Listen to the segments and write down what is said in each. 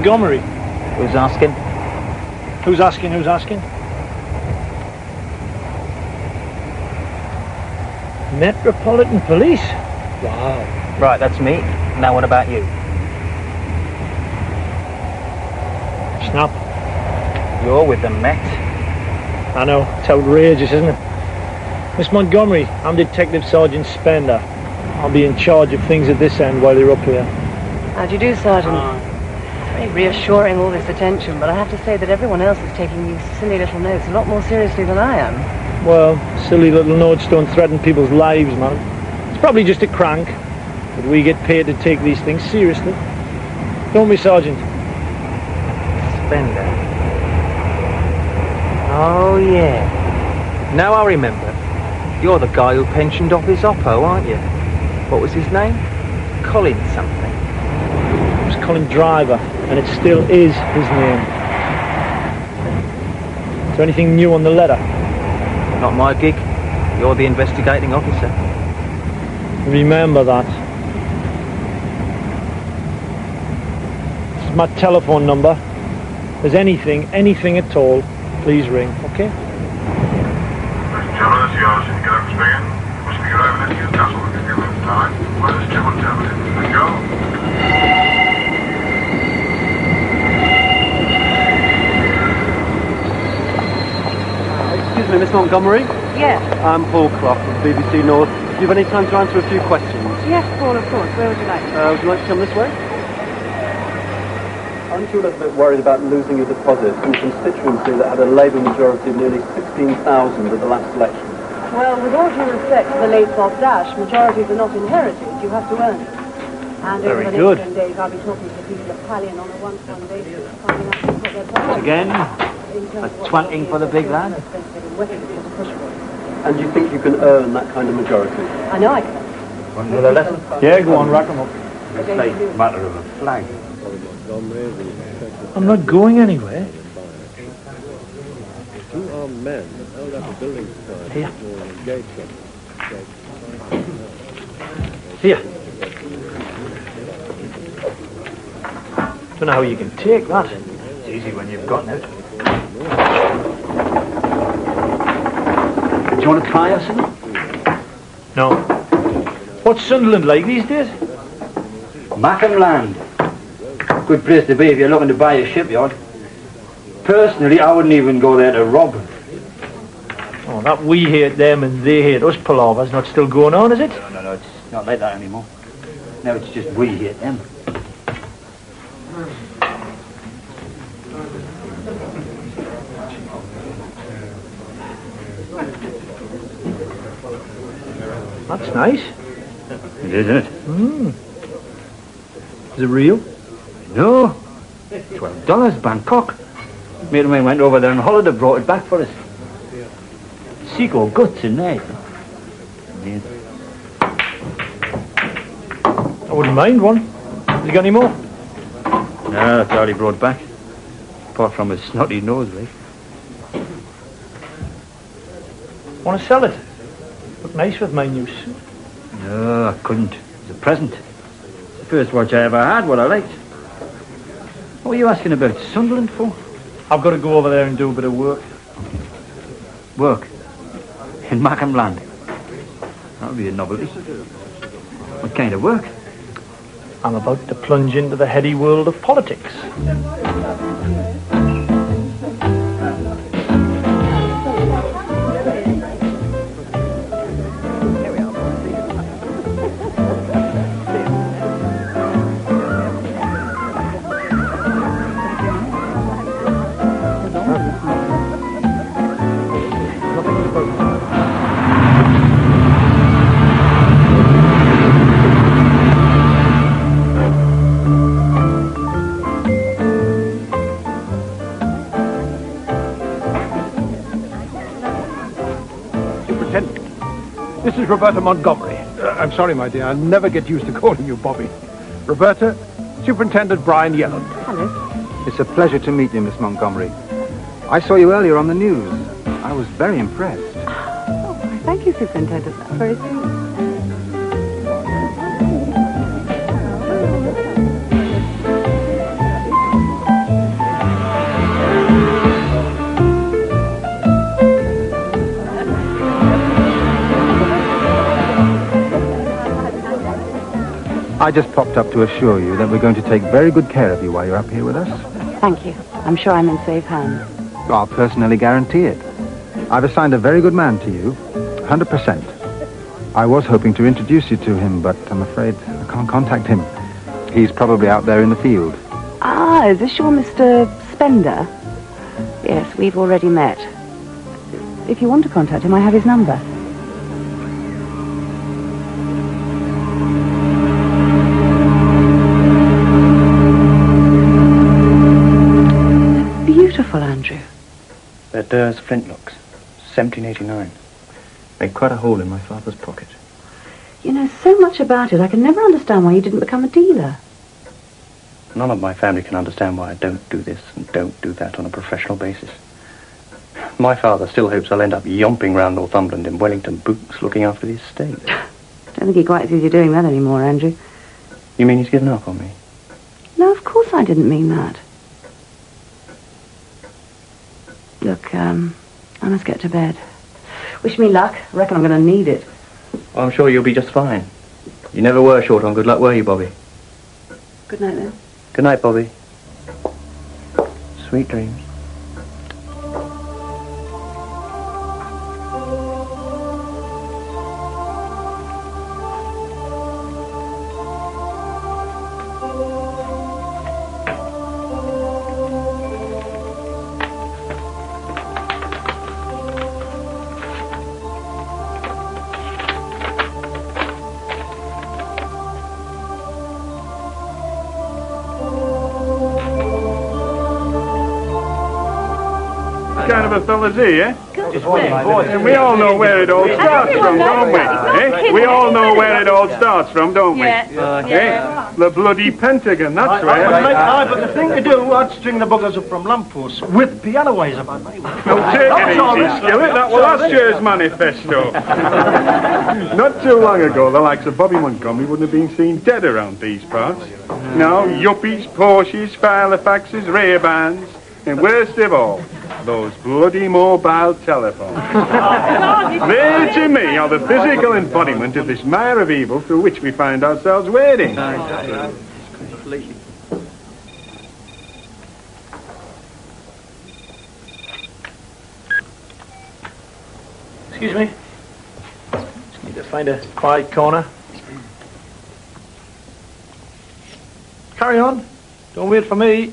Montgomery. Who's asking? Who's asking, who's asking? Metropolitan Police? Wow. Right, that's me. Now what about you? Snap. You're with the Met. I know, it's outrageous, isn't it? Miss Montgomery, I'm Detective Sergeant Spender. I'll be in charge of things at this end while you're up here. How do you do, Sergeant? It's very reassuring, all this attention, but I have to say that everyone else is taking these silly little notes a lot more seriously than I am. Well, silly little notes don't threaten people's lives, man. It's probably just a crank, but we get paid to take these things seriously. Don't we, Sergeant? Spender. Oh, yeah. Now I remember. You're the guy who pensioned off his Oppo, aren't you? What was his name? Colin something. Colin Driver, and it still is his name. Is there anything new on the letter? Not my gig. You're the investigating officer. Remember that. This is my telephone number. If there's anything, anything at all, please ring, okay? General, this is yours. You get up speaking. Must be arriving at Newcastle in a few minutes' time. Where's General Terminal? Let's go. Excuse me, Miss Montgomery. Yes. I'm Paul Clough from BBC North. Do you have any time to answer a few questions? Yes, Paul, of course. Where would you like? Uh, would you like to come this way? Aren't you a little bit worried about losing your deposit from a constituency that had a Labour majority of nearly 16,000 at the last election? Well, with all due respect to the late Bob Dash, majorities are not inherited. You have to earn it. And Very over the good. next 10 days, I'll be talking to the people of Pallion on a one-to-one basis, finding out what their Again? In A of twanking for the big lad? is expensive in Westminster to push for. And you think you can earn that kind of majority? I know I can. One with a lesson? Yeah, go on, rack 'em up. It's a matter of a flag. I'm not going anywhere. Two armed men held up a building sign Here. for gate Here. Don't know how you can take that. It's easy when you've gotten it. Do you want to try us? In? No. What's Sunderland like these days? Mackem Land. Good place to be if you're looking to buy a shipyard. Personally, I wouldn't even go there to rob. Oh, that we hate them and they hate us palaver's not still going on, is it? No, no, no, it's not like that anymore. Now it's just we hate them. That's nice. It is, isn't it? Mm. Is it real? No. Twelve dollars, Bangkok. Mate of mine went over there on holiday, brought it back for us. Seagull guts in there. Yeah. I wouldn't mind one. Have you got any more? No, that's all he brought back. Apart from his snotty nose, like. Want to sell it? Look nice with my new suit. No, I couldn't. It was a present. It's the first watch I ever had, what I liked. What were you asking about Sunderland for? I've got to go over there and do a bit of work. Work. In Mackem Land. That would be a novelty. What kind of work? I'm about to plunge into the heady world of politics. Roberta Montgomery. Uh, I'm sorry, my dear. I never get used to calling you Bobby. Roberta, Superintendent Brian Yelland. Hello. It's a pleasure to meet you, Miss Montgomery. I saw you earlier on the news. I was very impressed. Oh, thank you, Superintendent. Very. I just popped up to assure you that we're going to take very good care of you while you're up here with us. Thank you. I'm sure I'm in safe hands. I'll personally guarantee it. I've assigned a very good man to you, 100%. I was hoping to introduce you to him, but I'm afraid I can't contact him. He's probably out there in the field. Ah, is this your Mr. Spender? Yes, we've already met. If you want to contact him, I have his number. Andrew. They're Durr's flintlocks, 1789. Made quite a hole in my father's pocket. You know so much about it, I can never understand why you didn't become a dealer. None of my family can understand why I don't do this and don't do that on a professional basis. My father still hopes I'll end up yomping round Northumberland in Wellington boots looking after the estate. I don't think he quite sees you doing that anymore, Andrew. You mean he's given up on me? No, of course I didn't mean that. Look, um, I must get to bed. Wish me luck. I reckon I'm going to need it. Well, I'm sure you'll be just fine. You never were short on good luck, were you, Bobby? Good night, then. Good night, Bobby. Sweet dreams. Kind of a fella's he, eh? And we all know where it all starts from, don't we? Eh? We all know where it all starts from, don't we? Eh? The bloody Pentagon, that's Aye, right. aye, but the thing to do, I'd string the buggers up from lampposts with piano ways about me. Don't take it easy, Skillet. That was last year's manifesto. Not too long ago, the likes of Bobby Montgomery wouldn't have been seen dead around these parts. Now, yuppies, Porsches, Halifaxes, Ray-Bans, and worst of all, those bloody mobile telephones. they, to me, are the physical embodiment of this mire of evil through which we find ourselves wading. Excuse me. Just need to find a quiet corner. Carry on. Don't wait for me.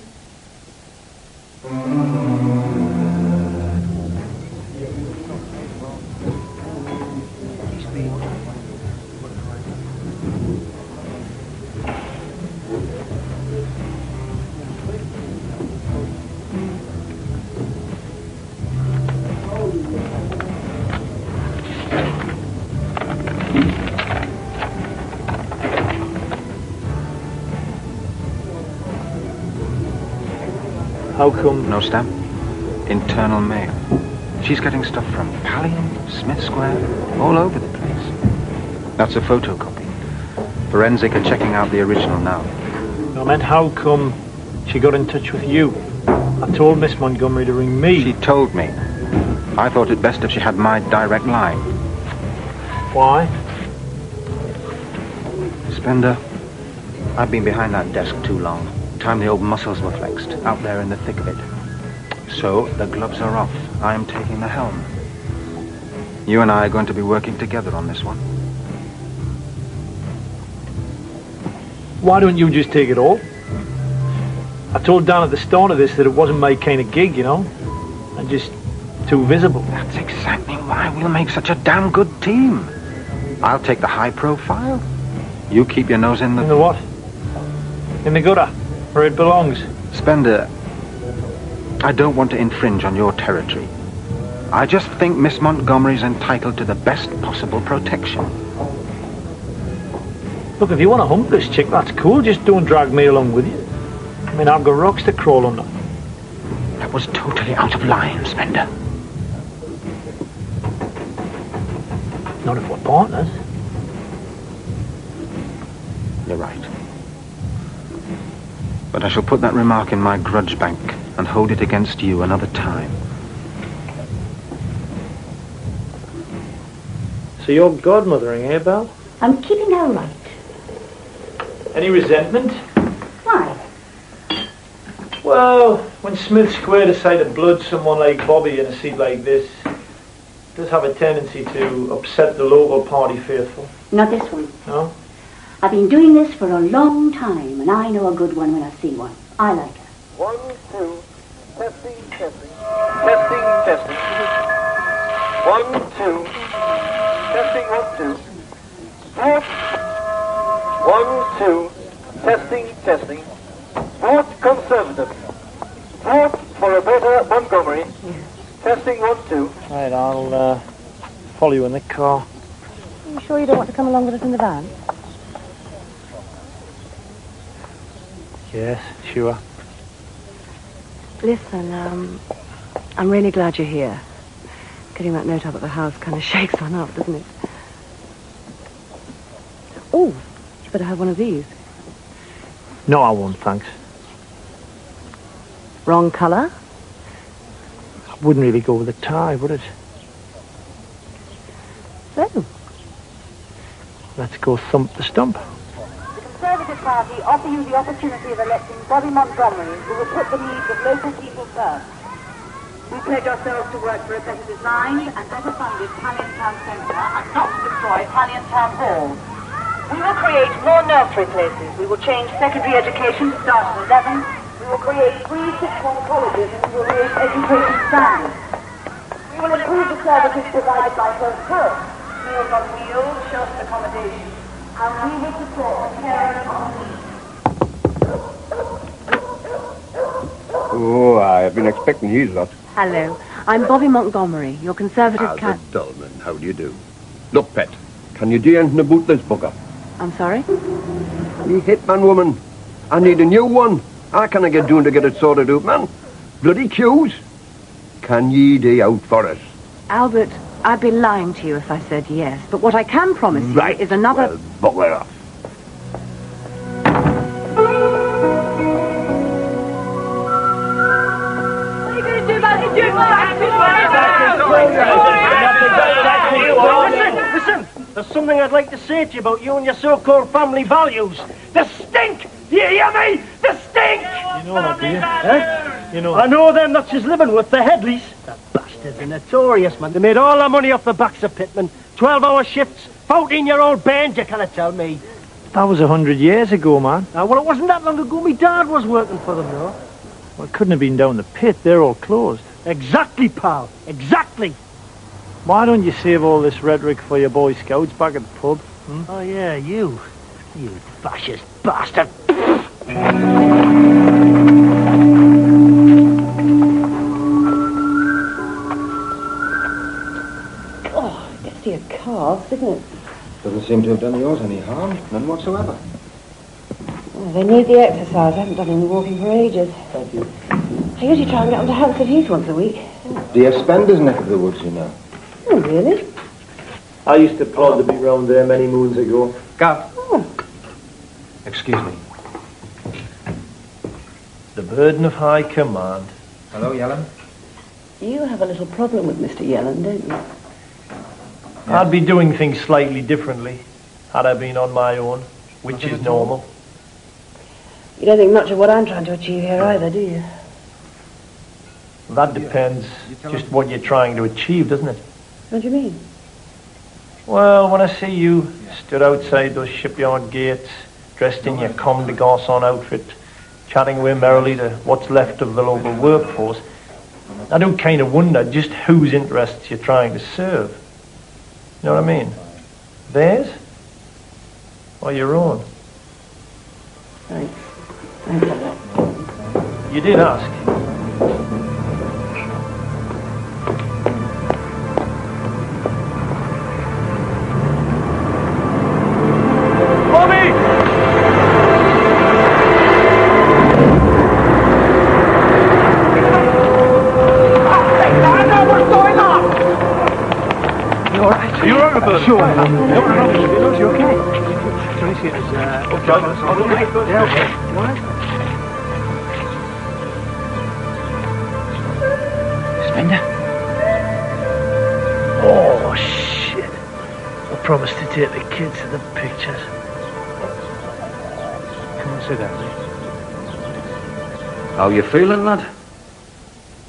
How come? No stamp. Internal mail. She's getting stuff from Pallion, Smith Square, all over the place. That's a photocopy. Forensic are checking out the original now. I meant how come she got in touch with you? I told Miss Montgomery to ring me. She told me. I thought it best if she had my direct line. Why? Spender, I've been behind that desk too long. Time the old muscles were flexed, out there in the thick of it. So, the gloves are off. I am taking the helm. You and I are going to be working together on this one. Why don't you just take it all? I told Dan at the start of this that it wasn't my kind of gig, you know? And just too visible. That's exactly why we'll make such a damn good team. I'll take the high profile. You keep your nose in the... In the what? In the gutter, where it belongs. Spender, I don't want to infringe on your territory. I just think Miss Montgomery's entitled to the best possible protection. Look, if you want to hump this chick, that's cool. Just don't drag me along with you. I mean, I've got rocks to crawl under. That was totally out of line, Spender. Not if we're partners. You're right. But I shall put that remark in my grudge bank and hold it against you another time. So you're godmothering, eh, Belle? I'm keeping her right. Any resentment? Why? Well, when Smith Square decide to blood someone like Bobby in a seat like this, it does have a tendency to upset the local party faithful. Not this one. No? I've been doing this for a long time, and I know a good one when I see one. I like her. One, two, testing, testing, testing, testing. One, two, testing, one, two. Fourth. One, two, testing, testing. Fourth conservative. Fourth for a better Montgomery. Testing, one, two. Right, I'll uh, follow you in the car. Are you sure you don't want to come along with us in the van? Yes, sure. Listen, um, I'm really glad you're here. Getting that note up at the house kind of shakes one up, doesn't it? Oh, you better have one of these. No, I won't, thanks. Wrong colour? I wouldn't really go with a tie, would it? So, Let's go thump the stump. Party offer you the opportunity of electing Bobby Montgomery, who will put the needs of local people first. We pledge ourselves to work for a better designed and better funded Pallion Town Centre and not to destroy Pallion Town Hall. We will create more nursery places. We will change secondary education to start at 11. We will create free sixth form colleges and we will raise education standards. We will improve the services provided by Home Health, Meals on Wheels, sheltered accommodation, and we will support the parents on need. Oh, I've been expecting you lot. hello. I'm Bobby Montgomery, your Conservative Ah, can... the Dullman. How do you do? Look, Pet, can you do anything about this bugger? I'm sorry? You hitman woman. I need a new one. How can I get doing to get it sorted out, man? Bloody queues. Can ye do out for us? Albert, I'd be lying to you if I said yes, but what I can promise Right. you is another... Well, bugger off. Listen, listen. There's something I'd like to say to you about you and your so-called family values. The stink! Do you hear me? The stink! You know that, do you? Eh? You know I know them that she's living with, the Headleys. The notorious, man. They made all their money off the backs of pitmen. Twelve-hour shifts, fourteen-year-old bands, you cannot tell me. That was a hundred years ago, man. Now, well, it wasn't that long ago. My dad was working for them, though. Well, it couldn't have been down the pit. They're all closed. Exactly, pal. Exactly. Why don't you save all this rhetoric for your Boy Scouts back at the pub? Hmm? Oh, yeah, you. You fascist bastard. It's your isn't it? Doesn't seem to have done yours any harm. None whatsoever. Oh, they need the exercise. I haven't done any walking for ages. Thank you. I usually try and get onto Hampstead Heath once a week. Dear Spender's neck of the woods, you know. Oh, really? I used to plod to be round there many moons ago. Gav. Oh. Excuse me. The burden of high command. Hello, Yelland. You have a little problem with Mr. Yelland, don't you? I'd be doing things slightly differently had I been on my own, which is normal. You don't think much of what I'm trying to achieve here either, do you? That depends just what you're trying to achieve, doesn't it? What do you mean? Well, when I see you stood outside those shipyard gates, dressed in your Comme des Garçons outfit, chatting away merrily to what's left of the local workforce, I do kind of wonder just whose interests you're trying to serve. You know what I mean? Theirs? Or your own? Thanks. Thanks a lot. You did ask. Shit. I promised to take the kids to the pictures. Sit down. mate. How you feeling, lad?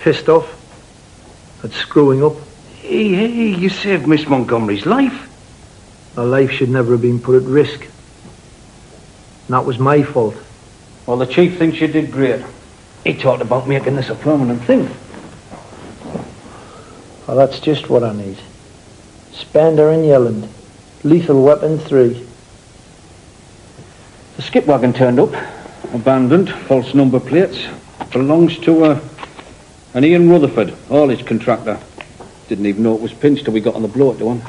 Pissed off. At screwing up. Hey, hey, you saved Miss Montgomery's life. Her life should never have been put at risk. And that was my fault. Well, the chief thinks you did great. He talked about making this a permanent thing. Well, that's just what I need. Spender and Yelland. Lethal weapon three. The skip wagon turned up. Abandoned, false number plates. Belongs to uh, an Ian Rutherford, haulage contractor. Didn't even know it was pinched till we got on the blow to one.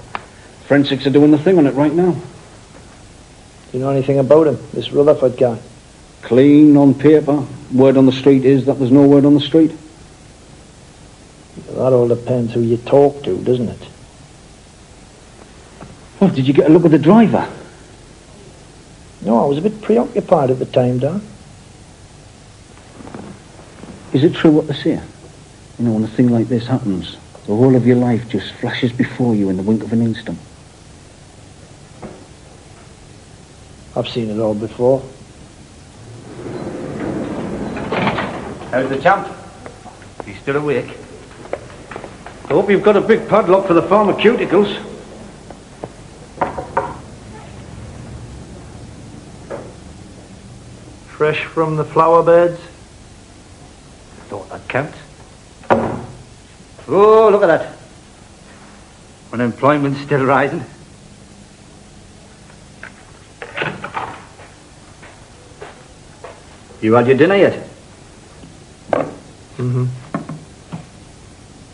Forensics are doing the thing on it right now. Do you know anything about him, this Rutherford guy? Clean on paper. Word on the street is that there's no word on the street. That all depends who you talk to, doesn't it? Well, did you get a look at the driver? No, I was a bit preoccupied at the time, Dan. Is it true what they say? You know, when a thing like this happens, the whole of your life just flashes before you in the wink of an instant. I've seen it all before. How's the champ? He's still awake. I hope you've got a big padlock for the pharmaceuticals. Fresh from the flower beds. Thought that counts. Oh, look at that. Unemployment's still rising. You had your dinner yet? Mm-hmm.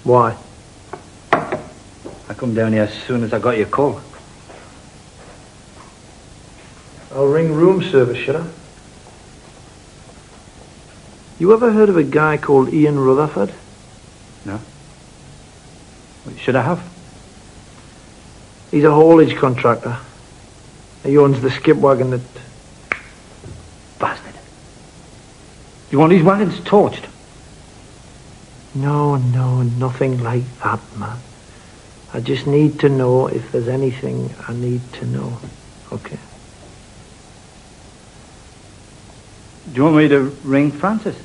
Why? I come down here as soon as I got your call. I'll ring room service, should I? You ever heard of a guy called Ian Rutherford? No. Should I have? He's a haulage contractor. He owns the skip wagon that... Bastard. You want these wagons torched? No, no, nothing like that, man. I just need to know if there's anything I need to know. Okay. Do you want me to ring Francis?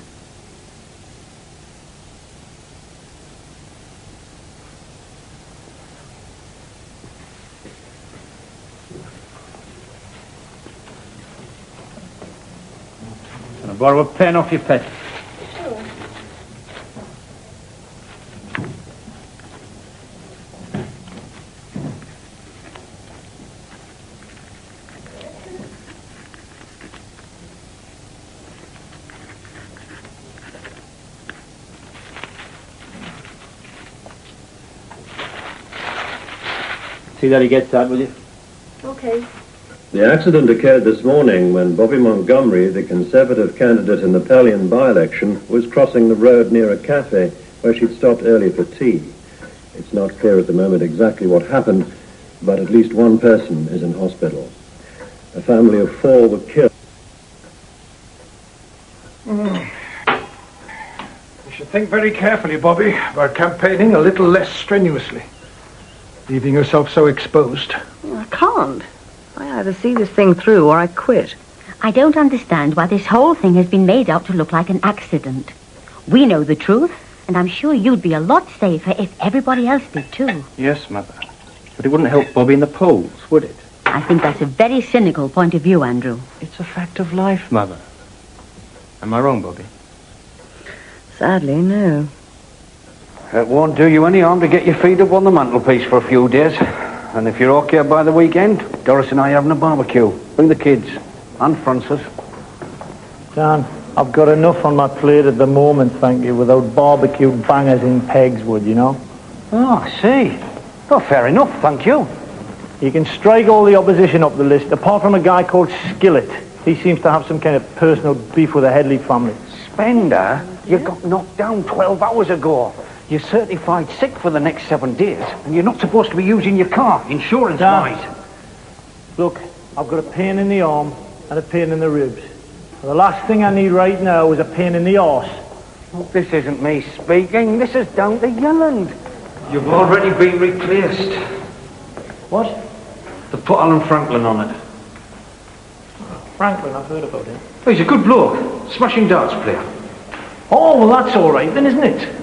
Borrow a pen off your pet? See that he gets that, will you? Okay. The accident occurred this morning when Bobby Montgomery, the Conservative candidate in the Pallion by-election, was crossing the road near a cafe where she'd stopped early for tea. It's not clear at the moment exactly what happened, but at least one person is in hospital. A family of four were killed. Mm. You should think very carefully, Bobby, about campaigning a little less strenuously. Leaving yourself so exposed. I can't. I either see this thing through or I quit. I don't understand why this whole thing has been made out to look like an accident. We know the truth, and I'm sure you'd be a lot safer if everybody else did too. Yes, Mother. But it wouldn't help Bobby in the polls, would it? I think that's a very cynical point of view, Andrew. It's a fact of life, Mother. Am I wrong, Bobby? Sadly, no. It won't do you any harm to get your feet up on the mantelpiece for a few days. And if you're okay by the weekend, Doris and I are having a barbecue. Bring the kids. And Francis. Dan, I've got enough on my plate at the moment, thank you, without barbecue bangers in Pegswood, you know? Oh, I see. Oh, fair enough, thank you. You can strike all the opposition up the list, apart from a guy called Skillet. He seems to have some kind of personal beef with the Headley family. Spender, you got knocked down 12 hours ago. You're certified sick for the next seven days, and you're not supposed to be using your car, insurance-wise. Look, I've got a pain in the arm and a pain in the ribs. The last thing I need right now is a pain in the arse. Look, this isn't me speaking. This is down to Yelland. You've already been replaced. What? They put Alan Franklin on it. Franklin, I've heard about him. Oh, he's a good bloke. Smashing darts player. Oh, well, that's all right then, isn't it?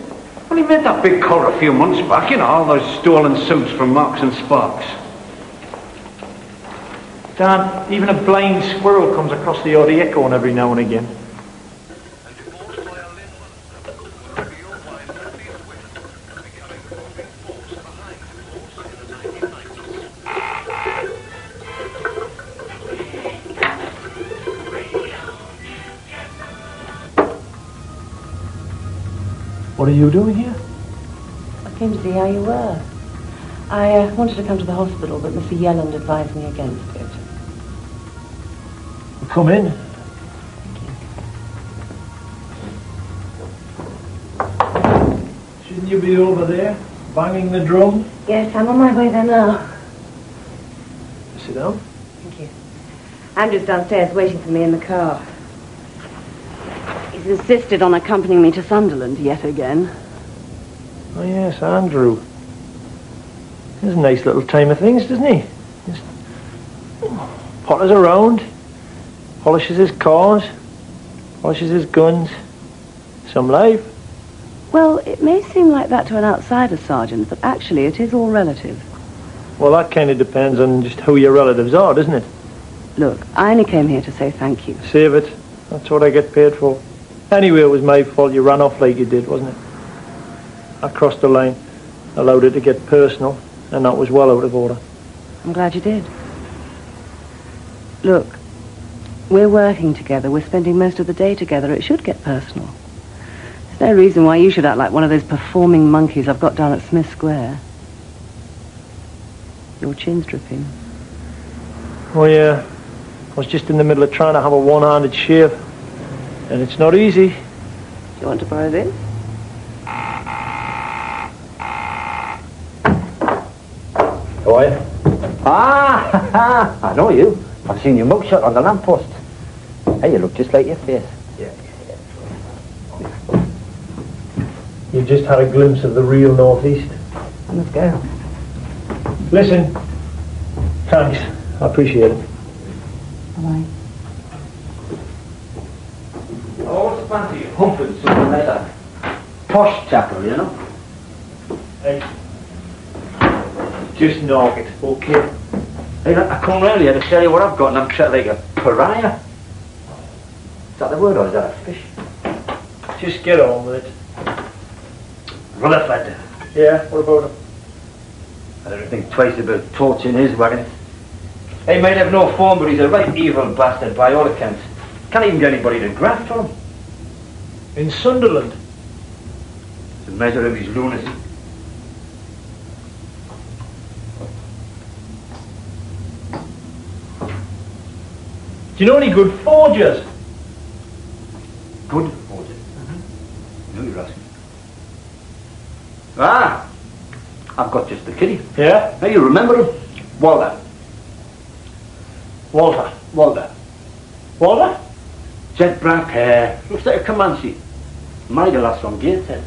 Well, he made that big call a few months back, you know, all those stolen suits from Marks and Sparks. Dan, even a blind squirrel comes across the odd acorn every now and again. You doing here? I came to see how you were. I uh, wanted to come to the hospital, but Mr. Yelland advised me against it. Come in. Shouldn't you be over there, banging the drum? Yes, I'm on my way there now. Sit down. Thank you. Andrew's downstairs waiting for me in the car. He's insisted on accompanying me to Sunderland yet again. Oh, yes, Andrew. He's a nice little time of things, doesn't he? Just potters around, polishes his cars, polishes his guns. Some life. Well, it may seem like that to an outsider, Sergeant, but actually it is all relative. Well, that kind of depends on just who your relatives are, doesn't it? Look, I only came here to say thank you. Save it. That's what I get paid for. Anyway, it was my fault you ran off like you did, wasn't it? I crossed the line, allowed it to get personal, and that was well out of order. I'm glad you did. Look, we're working together. We're spending most of the day together. It should get personal. There's no reason why you should act like one of those performing monkeys I've got down at Smith Square. Your chin's dripping. Oh, yeah. I was just in the middle of trying to have a one-handed shave. And it's not easy. Do you want to borrow this? How are you? Ah, I know you. I've seen your mugshot on the lamppost. Hey, you look just like your face. Yeah. You just had a glimpse of the real Northeast. Let's go. Listen. Thanks. I appreciate it. Bye-bye. 20, Humpen, something like that. Posh chapel, you know? Hey. Just knock it, okay? Hey, look, I come round here to tell you what I've got and I'm treated like a pariah. Is that the word or is that a fish? Just get on with it. Rutherford. Yeah, what about him? I don't think twice about torching his wagon. He might have no form, but he's a right evil bastard by all accounts. Can't even get anybody to graft on. him. In Sunderland? It's a measure of his lunacy. Do you know any good forgers? Good forger. Mm-hmm. No, you're asking. Ah! I've got just the kitty. Yeah? Now you remember him? Walter. Walter. Walter. Walter? Jet black hair. Looks like a Comanche. Married a lass from Gateshead.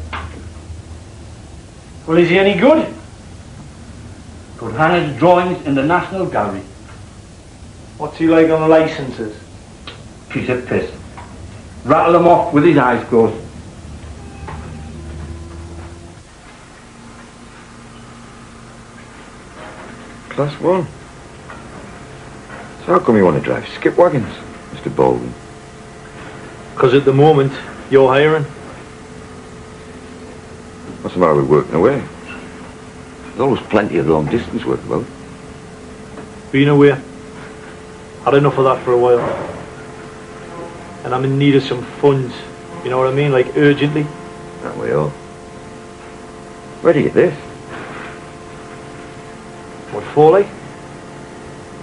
Well, is he any good? Could hang his drawings in the National Gallery. What's he like on the licenses? Piece of piss. Rattle him off with his eyes closed. Class one. So how come you want to drive skip wagons, Mr. Baldwin? Because at the moment, you're hiring. What's the matter with working away? There's always plenty of long distance work about. Been away. Had enough of that for a while. And I'm in need of some funds. You know what I mean? Like urgently. That way all. Where do you get this? What for.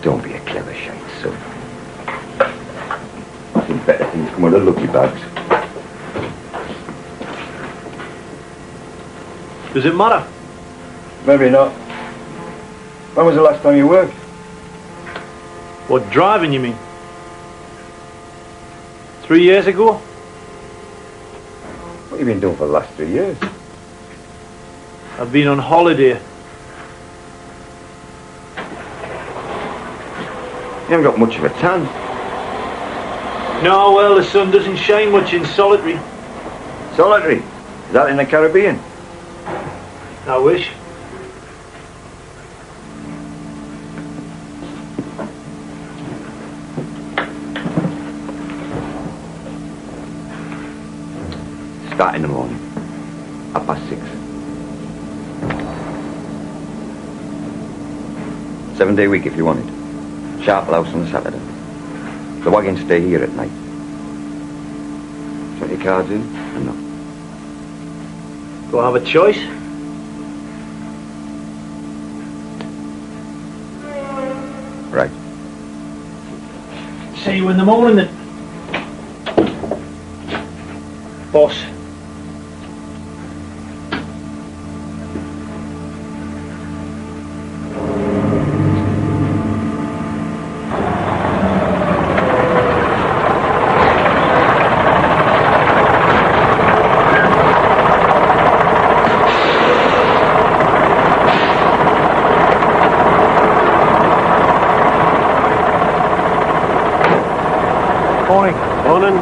Don't be a clever shite, son. I think better things come out of lucky bags. Does it matter? Maybe not. When was the last time you worked? What, driving, you mean? Three years ago? What have you been doing for the last three years? I've been on holiday. You haven't got much of a tan. No, well, the sun doesn't shine much in solitary. Solitary? Is that in the Caribbean? I wish. Start in the morning. Half past six. Seven day week if you want it. Sharp house on Saturday. The wagons stay here at night. Twenty cards in and no. Do I have a choice? See you in the morning then. Boss.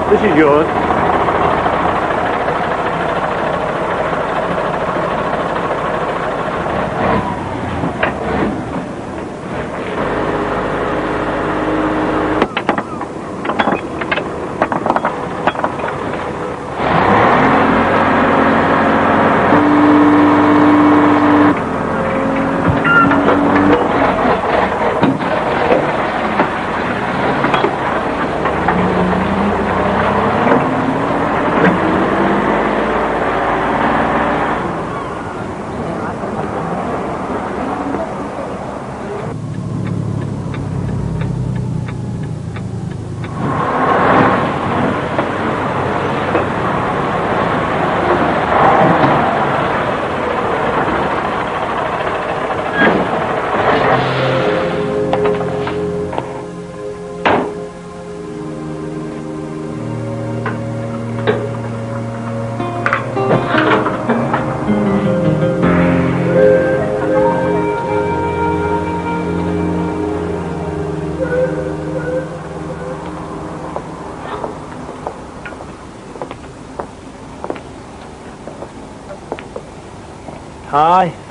This is yours.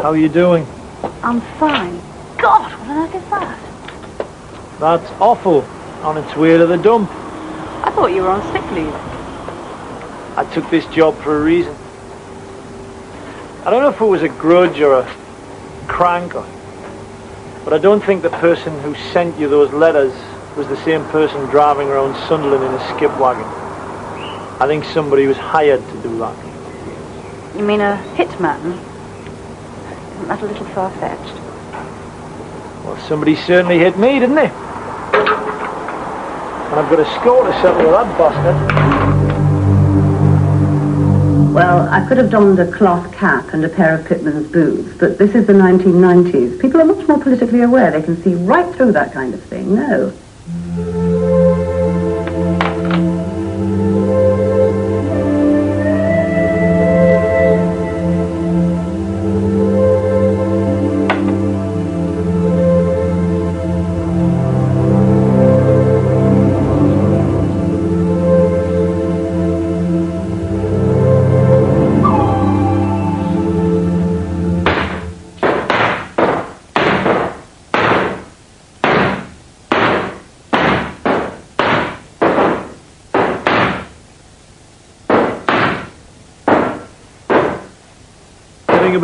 How are you doing? I'm fine. God, what on earth is that? That's awful. On its way to the dump. I thought you were on sick leave. I took this job for a reason. I don't know if it was a grudge or a crank or... But I don't think the person who sent you those letters was the same person driving around Sunderland in a skip wagon. I think somebody was hired to do that. You mean a hitman? Isn't that a little far-fetched? Well, somebody certainly hit me, didn't they? And I've got a score to settle with that bastard. Well, I could have donned a cloth cap and a pair of Pitman's boots, but this is the 1990s. People are much more politically aware. They can see right through that kind of thing. No.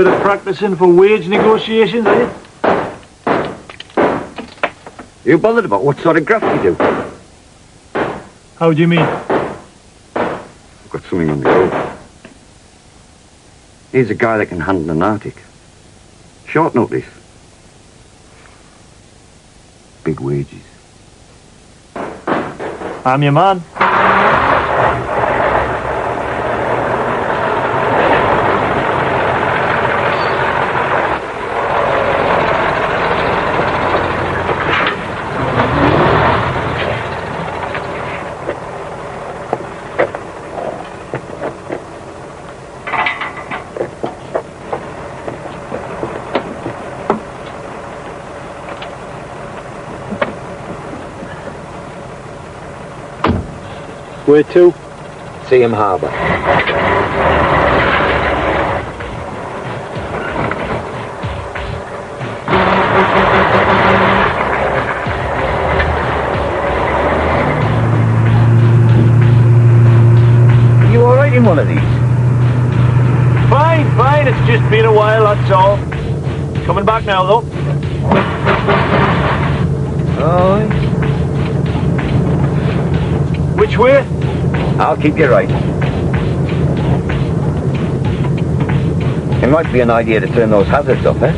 Bit of practice in for wage negotiations, are you? You bothered about what sort of graft you do? How do you mean? I've got something on the go. He's a guy that can handle an Arctic. Short notice. Big wages. I'm your man. Where to? Seaham Harbour. You all right in one of these? Fine, fine. It's just been a while, that's all. Coming back now, though. Oh, Which way? I'll keep you right. It might be an idea to turn those hazards off, eh?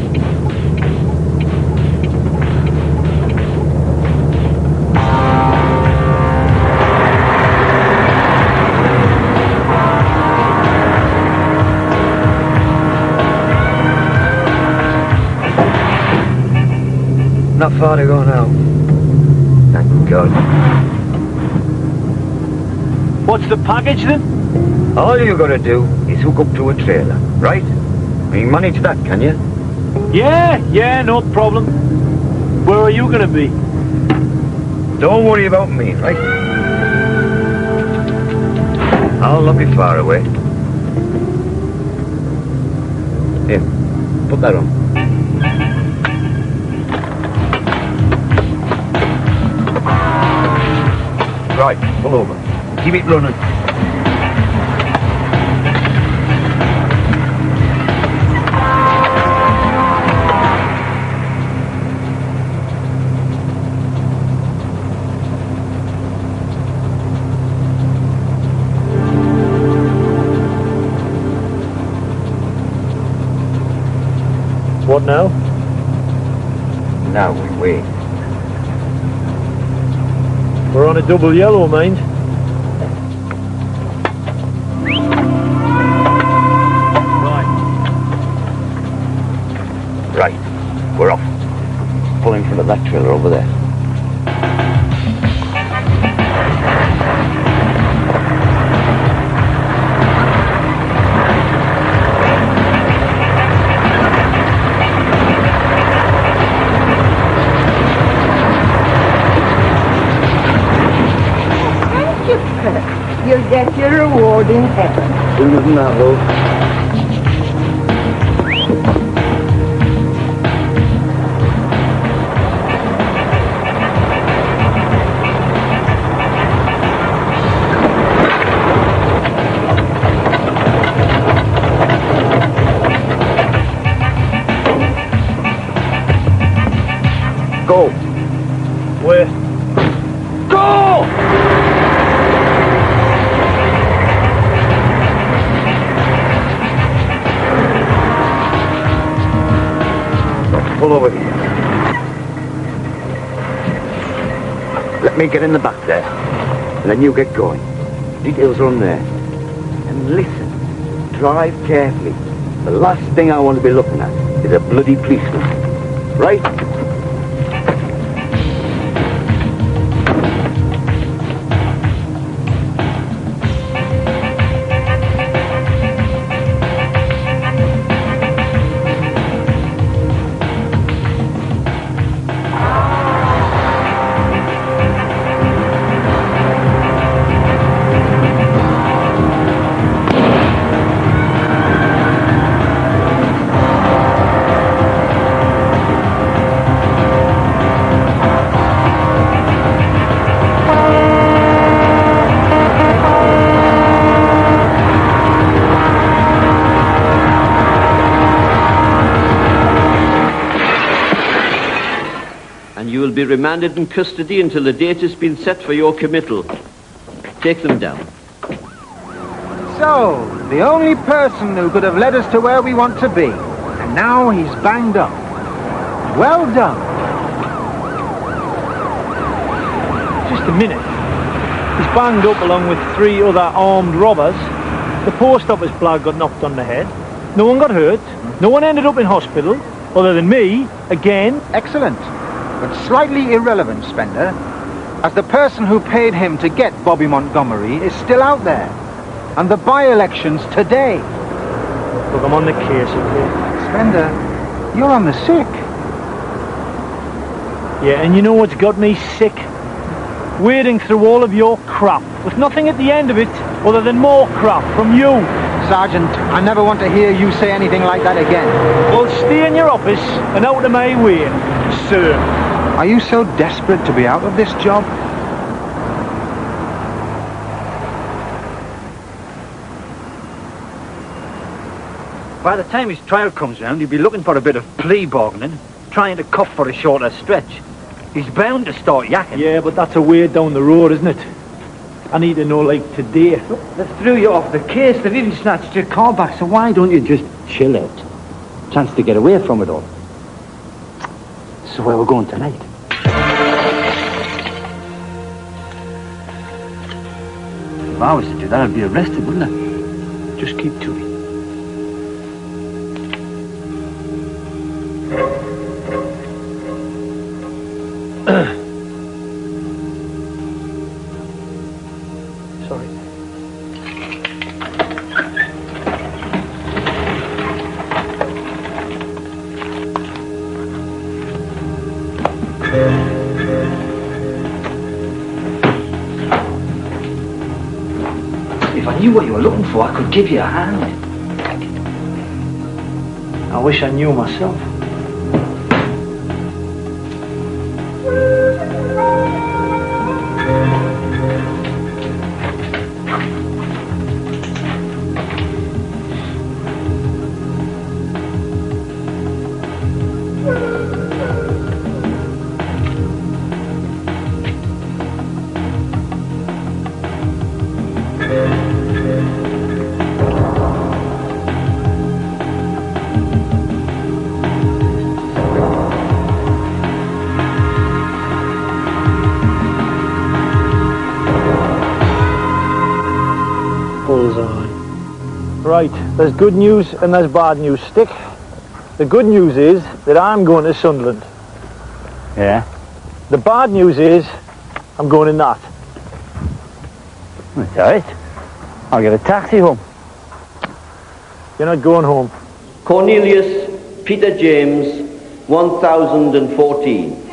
Not far to go now. Thank God. What's the package then? All you gotta do is hook up to a trailer, right? You manage that, can you? Yeah, yeah, no problem. Where are you gonna be? Don't worry about me, right? I'll not be far away. Here, put that on. Right, pull over. Keep it running. What now? Now we wait. We're on a double yellow, mind. Of that trailer over there. Thank you, Kirk. You'll get your reward in heaven. Sooner than that, love. Go. Where? Go! Pull over here. Let me get in the back there, and then you get going. Details are on there. And listen, drive carefully. The last thing I want to be looking at is a bloody policeman. Right? Be remanded in custody until the date has been set for your committal. Take them down. So, the only person who could have led us to where we want to be. And now he's banged up. Well done. Just a minute. He's banged up along with three other armed robbers. The post office bloke got knocked on the head. No one got hurt. No one ended up in hospital, other than me, again. Excellent. But slightly irrelevant, Spender, as the person who paid him to get Bobby Montgomery is still out there. And the by-elections today. Look, I'm on the case, okay? Spender, you're on the sick. Yeah, and you know what's got me sick? wading through all of your crap, with nothing at the end of it other than more crap from you. Sergeant, I never want to hear you say anything like that again. Well, stay in your office and out of my way, sir. Are you so desperate to be out of this job? By the time his trial comes round, he'll be looking for a bit of plea bargaining, trying to cough for a shorter stretch. He's bound to start yakking. Yeah, but that's a way down the road, isn't it? I need to know, like, today. They threw you off the case. They've even snatched your car back, so why don't you just chill out? Chance to get away from it all. So where we're going tonight? If I was to do that, I'd be arrested, wouldn't I? Just keep to it. For, I could give you a hand. I wish I knew myself. There's good news and there's bad news. Stick. The good news is that I'm going to Sunderland. Yeah? The bad news is I'm going in that. That's all right. I'll get a taxi home. You're not going home. Cornelius Peter James, 1014.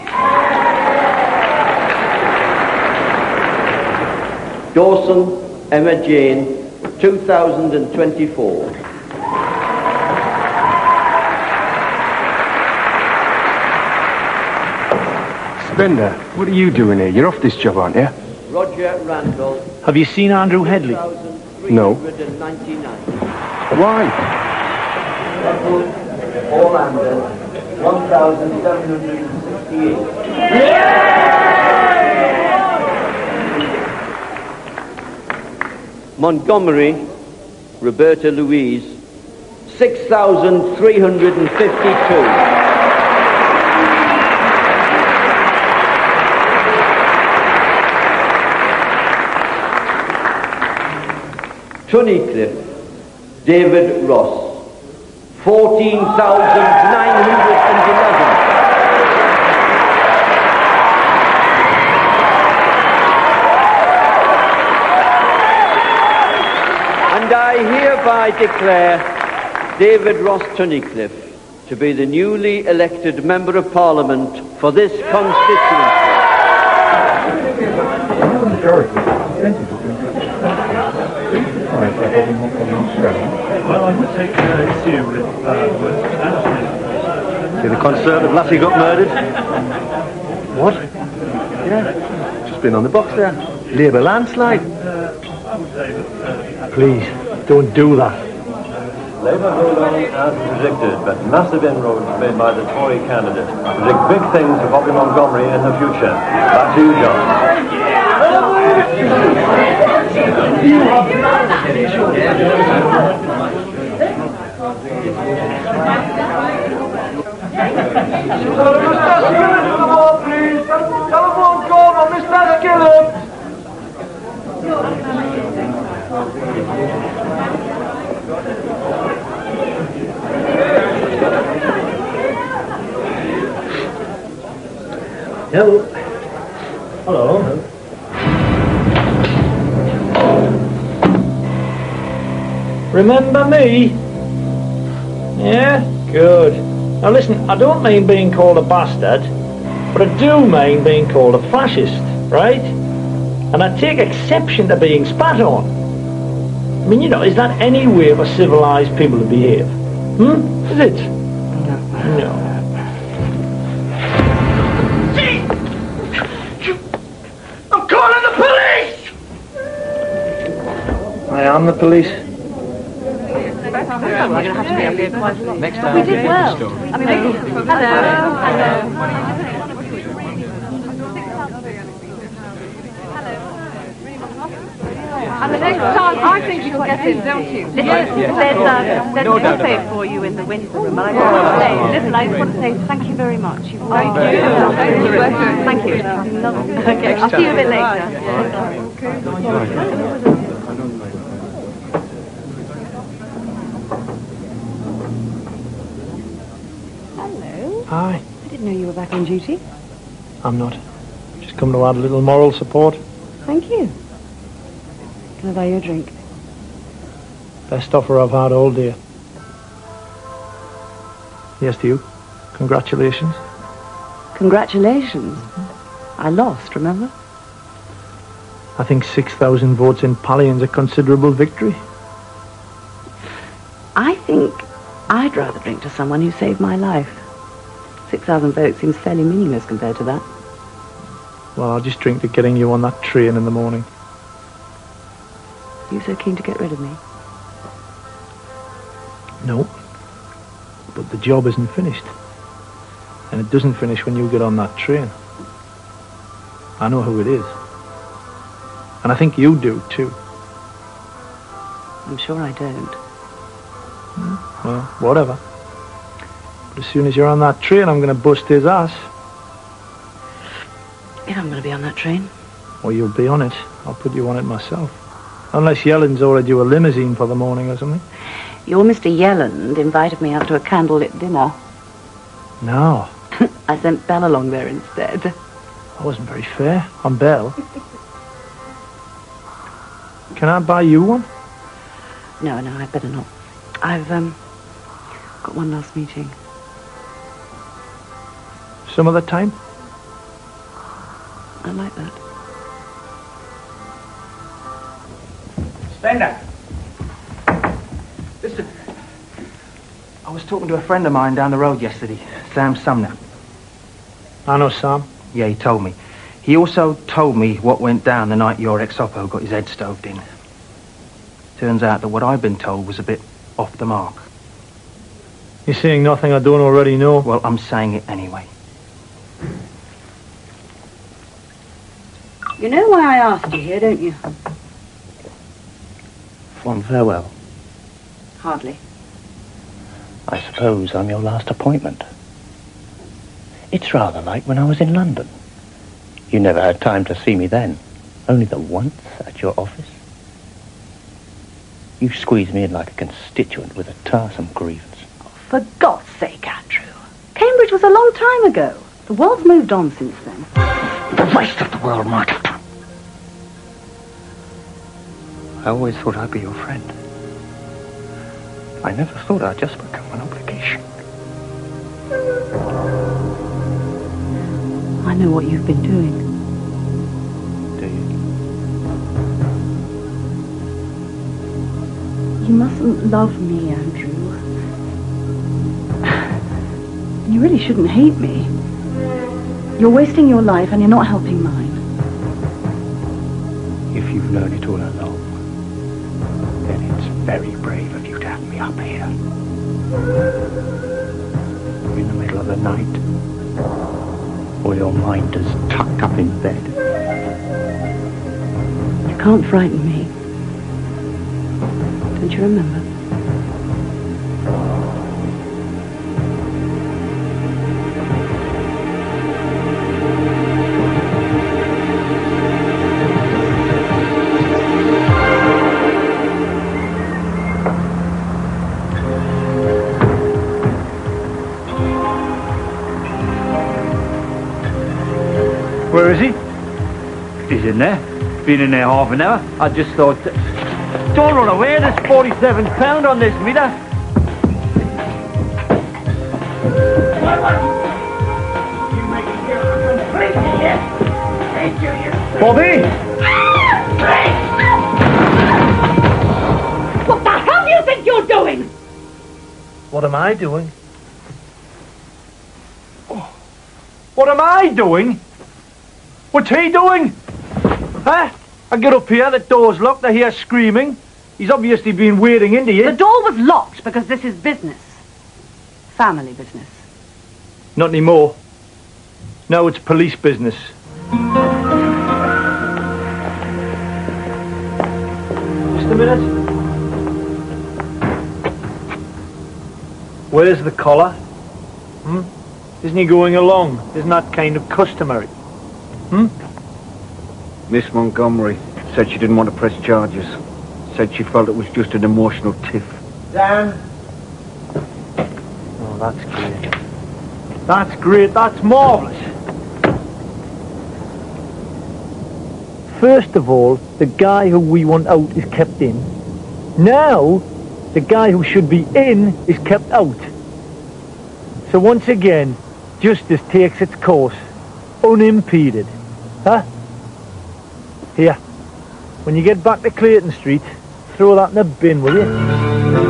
Dawson Emma Jane, 2024. Spender, what are you doing here? You're off this job, aren't you? Roger Randall, Have you seen Andrew Headley? No. 399. Why? Edward Orlando, 1768. Montgomery, Roberta Louise, 6,352. Tunnicliffe, David Ross, 14,911. And I hereby declare David Ross Tunnicliffe to be the newly elected Member of Parliament for this constituency. Well, I would take uh, issue with uh, with See the Conservative lassie got murdered? What? Yeah. Just been on the box there. Labour landslide. Please, don't do that. Labour hold on as predicted, but massive inroads made by the Tory candidate. Predict big things for Bobby Montgomery in the future. Back to you, John. Telephone call from Mr. Skillet. Hello. Hello. Remember me? Yeah? Good. Now listen, I don't mean being called a bastard, but I do mean being called a fascist, right? And I take exception to being spat on. I mean, you know, is that any way for civilized people to behave? Hmm? Is it? No. No. I'm calling the police! I am the police. Next time. We did well. I mean, hello. Hello. Next time, I think you'll get in, don't you? Listen, there's, uh, there's No a doubt cafe it. for you in the winter room. And I just want to say, listen, I just want to say thank you very much. You've Thank you. Thank you. Thank you. Thank you. Lovely. Okay, I'll see you a bit later. Hello. Hi. I didn't know you were back on duty. I'm not. Just come to add a little moral support. Thank you. Can I buy you a drink? Best offer I've had all day. Yes to you. Congratulations. Congratulations. I lost, remember? I think 6,000 votes in Pallion's a considerable victory. I think I'd rather drink to someone who saved my life. 6,000 votes seems fairly meaningless compared to that. Well, I'll just drink to getting you on that train in the morning. You so keen to get rid of me? No. But the job isn't finished. And it doesn't finish when you get on that train. I know who it is. And I think you do, too. I'm sure I don't. Hmm? Well, whatever. But as soon as you're on that train, I'm going to bust his ass. If I'm going to be on that train. Or you'll be on it. I'll put you on it myself. Unless Yelland's ordered you a limousine for the morning or something. Your Mr. Yelland invited me out to a candlelit dinner. No, I sent Belle along there instead. that wasn't very fair. I'm Belle. Can I buy you one? No, no, I'd better not. I've, um, got one last meeting. Some other time? I like that. Spender! Listen. I was talking to a friend of mine down the road yesterday, Sam Sumner. I know Sam. Yeah, he told me. He also told me what went down the night your ex-oppo got his head stoved in. Turns out that what I've been told was a bit off the mark. You're saying nothing I don't already know. Well, I'm saying it anyway. You know why I asked you here, don't you? Fond farewell. Hardly. I suppose I'm your last appointment. It's rather like when I was in London. You never had time to see me then. Only the once at your office. You squeezed me in like a constituent with a tiresome grievance. Oh, For God's sake, Andrew. Cambridge was a long time ago. The world's moved on since then. The rest of the world, Margaret. I always thought I'd be your friend. I never thought I'd just become an obligation. I know what you've been doing. Do you? You mustn't love me, Andrew. You really shouldn't hate me. You're wasting your life and you're not helping mine. If you've known it all along, then it's very brave of you to have me up here. In the middle of the night, or your mind is tucked up in bed. You can't frighten me. Don't you remember? days in there. Been in there half an hour. I just thought, don't run away. There's 47 pound on this meter. Bobby! What the hell do you think you're doing? What am I doing? Oh, what am I doing? What's he doing? Huh? I get up here, the door's locked, I hear screaming. He's obviously been wading into you. The door was locked because this is business. Family business. Not anymore. No, it's police business. Just a minute. Where's the collar? Hmm? Isn't he going along? Isn't that kind of customary? Hmm? Miss Montgomery said she didn't want to press charges. Said she felt it was just an emotional tiff. Dan? Oh, that's great. That's great. That's marvellous. First of all, the guy who we want out is kept in. Now, the guy who should be in is kept out. So once again, justice takes its course, unimpeded. Huh? Here, when you get back to Clayton Street, throw that in the bin, will you?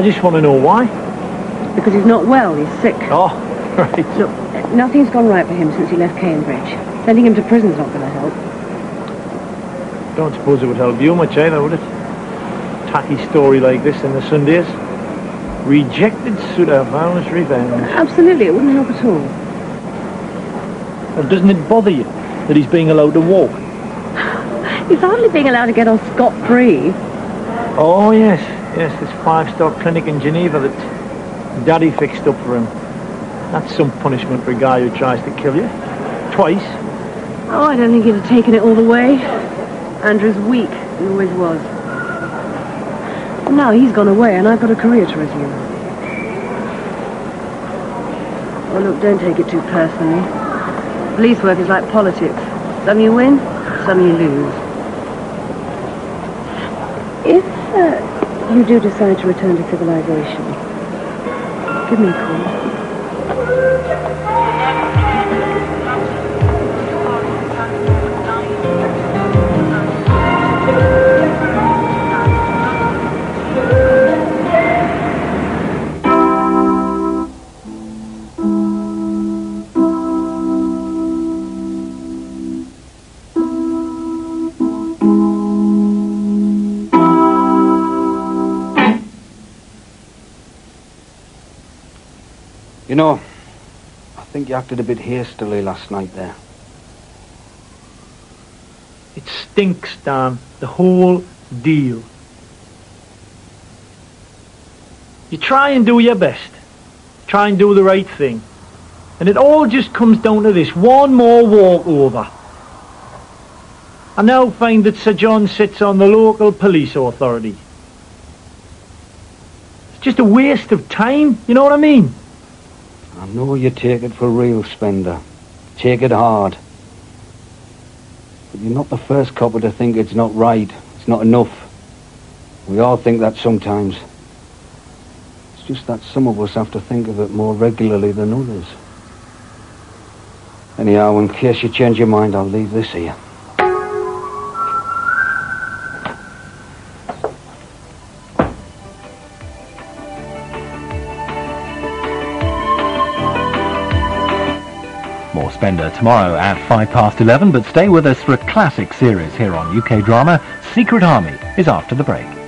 I just want to know why. Because he's not well, he's sick. Oh, right. Look, uh, nothing's gone right for him since he left Cambridge. Sending him to prison's not going to help. Don't suppose it would help you much either, would it? Tacky story like this in the Sundays. Rejected suitor vows revenge. Uh, absolutely, it wouldn't help at all. Well, doesn't it bother you that he's being allowed to walk? He's hardly being allowed to get off scot-free. Oh, yes. Yes, this five-star clinic in Geneva that Daddy fixed up for him. That's some punishment for a guy who tries to kill you. Twice. Oh, I don't think he'd have taken it all the way. Andrew's weak. He always was. And now he's gone away and I've got a career to resume. Oh, look, don't take it too personally. Police work is like politics. Some you win, some you lose. If uh, you do decide to return to civilization, give me a call. Know, I think you acted a bit hastily last night there. It stinks, Dan. The whole deal. You try and do your best. Try and do the right thing. And it all just comes down to this. One more walkover. I now find that Sir John sits on the local police authority. It's just a waste of time. You know what I mean? I know you take it for real, Spender. Take it hard. But you're not the first copper to think it's not right. It's not enough. We all think that sometimes. It's just that some of us have to think of it more regularly than others. Anyhow, in case you change your mind, I'll leave this here. Tomorrow at 5 past 11, but stay with us for a classic series here on UK drama. Secret Army is after the break.